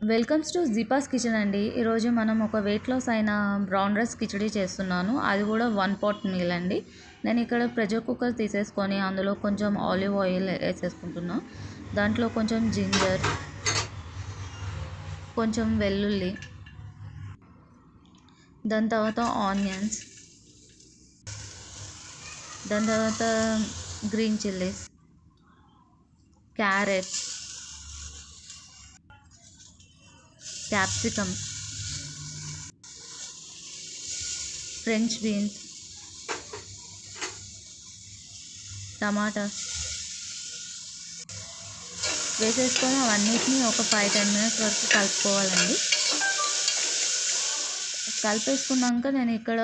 Welcomes to జిపాస్ kitchen అండి. ఈరోజు మనం ఒక వెయిట్ లాస్ అయిన బ్రౌన్ రైస్ కిచడీ చేస్తున్నాను. అది కూడా వన్ పాట్ మీల్ అండి. నేను ఇక్కడ ప్రెషర్ కుక్కర్ తీసేసుకొని అందులో కొంచెం ఆలివ్ ఆయిల్ వేసేసుకుంటున్నాను దాంట్లో కొంచెం జింజర్ కొంచెం వెల్లుల్లి దాని తర్వాత ఆనియన్స్ దాని తర్వాత green chillies carrot capsicum. French beans టమాటా. వేసేసుకొని అవన్నిటిని ఒక ఫైవ్ టెన్ మినిట్స్ వరకు కలుపుకోవాలండి. కలిపేసుకున్నాక నేను ఇక్కడ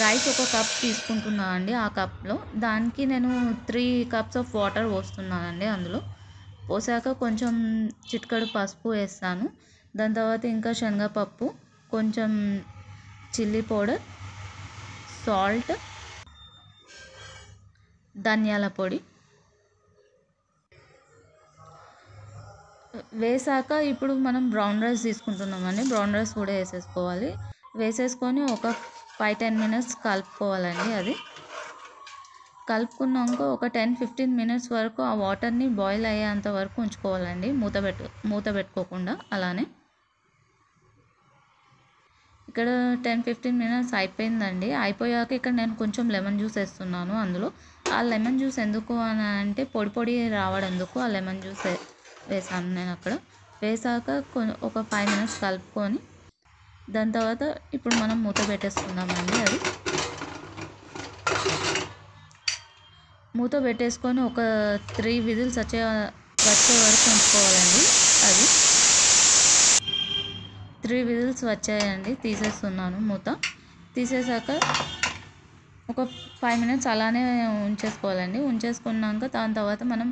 రైస్ ఒక కప్ తీసుకుంటున్నాను అండి ఆ కప్లో దానికి నేను త్రీ కప్స్ ఆఫ్ వాటర్ పోస్తున్నానండి అందులో. పోసాక కొంచెం చిటికడు పసుపు వేస్తాను. దాని తర్వాత ఇంకా శనగపప్పు కొంచెం చిల్లీ పౌడర్ సాల్ట్ ధనియాల పొడి. వేసాక ఇప్పుడు మనం బ్రౌన్ రైస్ తీసుకుంటున్నామండి. బ్రౌన్ రైస్ కూడా వేసేసుకోవాలి. వేసేసుకొని ఒక ఫైవ్ టెన్ మినిట్స్ కలుపుకోవాలండి అది. కలుపుకున్నాక ఒక టెన్ ఫిఫ్టీన్ మినిట్స్ వరకు ఆ వాటర్ని బాయిల్ అయ్యేంత వరకు ఉంచుకోవాలండి. మూత పెట్టు మూత పెట్టుకోకుండా అలానే. ఇక్కడ టెన్ ఫిఫ్టీన్ మినిట్స్ అయిపోయిందండి. అయిపోయాక ఇక్కడ నేను కొంచెం లెమన్ జ్యూస్ వేస్తున్నాను అందులో. ఆ లెమన్ జ్యూస్ ఎందుకు అని అంటే పొడి పొడి రావడందుకు ఆ లెమన్ జ్యూస్ వేసాను నేను అక్కడ. వేసాక ఒక ఫైవ్ మినిట్స్ కలుపుకొని దాని తర్వాత ఇప్పుడు మనం మూత పెట్టేసుకుందామండి అది. మూత పెట్టేసుకొని ఒక త్రీ విజిల్స్ వచ్చే వచ్చే వరకు ఉంచుకోవాలండి అది. త్రీ విజిల్స్ వచ్చాయండి తీసేస్తున్నాను మూత. తీసేసాక ఒక ఫైవ్ మినిట్స్ అలానే ఉంచేసుకోవాలండి. ఉంచేసుకున్నాక దాని తర్వాత మనం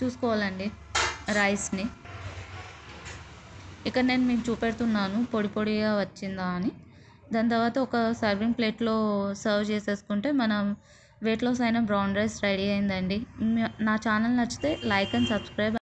చూసుకోవాలండి రైస్ని. ఇక్కడ నేను మీకు చూపెడుతున్నాను పొడి పొడిగా వచ్చిందా అని. దాని తర్వాత ఒక సర్వింగ్ ప్లేట్లో సర్వ్ చేసేసుకుంటే మనం వెయిట్ లాస్ అయిన బ్రౌన్ రైస్ రెడీ అయిందండి. నా ఛానల్ నచ్చితే లైక్ అండ్ సబ్స్క్రైబ్